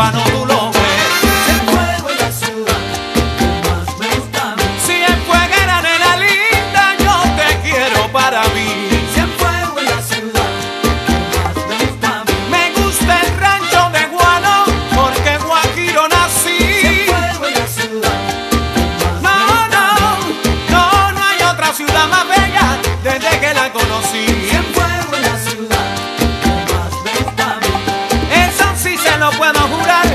cubano tú lo ves. Se mueve la ciudad, más me gusta a mí. Si el fuego era de la linda, yo te quiero para mí. Se mueve la ciudad, más me gusta a mí. Me gusta el rancho de Guano, porque Guajiro nací. Se la ciudad, No, no, no, no hay otra ciudad más bella desde que la conocí. no puedo jurar.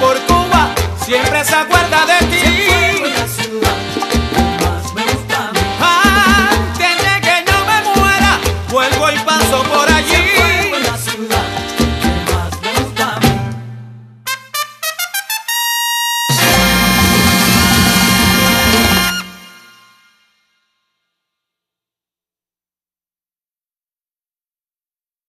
Por Cuba, siempre se acuerda de ti.